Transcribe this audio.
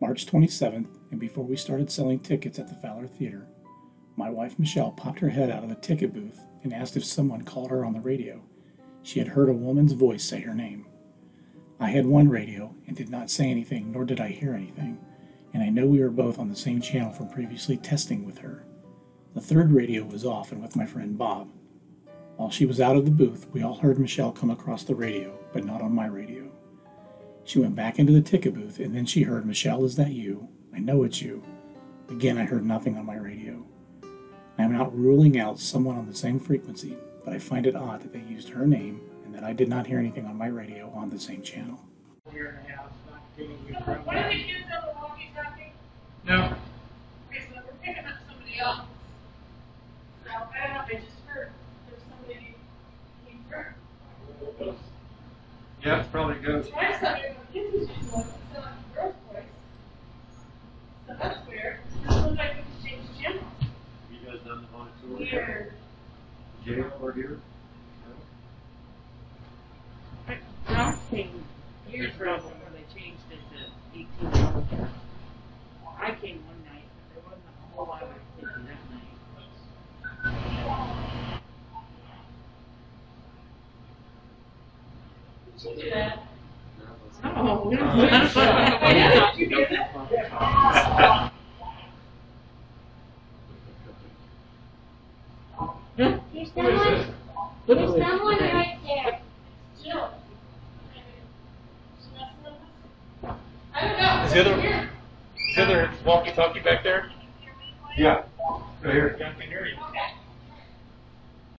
March 27th, and before we started selling tickets at the Fowler Theater, my wife Michele popped her head out of the ticket booth and asked if someone called her on the radio. She had heard a woman's voice say her name. I had one radio and did not say anything, nor did I hear anything, and I know we were both on the same channel from previously testing with her. The third radio was off and with my friend Bob. While she was out of the booth, we all heard Michele come across the radio, but not on my radio. She went back into the ticket booth, and then she heard, Michele, is that you? I know it's you. Again, I heard nothing on my radio. I am not ruling out someone on the same frequency, but I find it odd that they used her name and that I did not hear anything on my radio on the same channel. Here in the house, not getting you So, from What are the kids on walkie-talkie? No. Okay, so we're picking up somebody else. So, I don't know, I just heard there's somebody came through. Yeah, it's probably goes. So I to eighteen. I came one night, but there wasn't a whole lot of activity that night. Did do that? Oh, Yeah, did you do that? There's someone, there's someone right there. Jill. She messing with us? I don't know. Is the other-. Is the other walkie-talkie back there? Yeah. Right here. Yeah,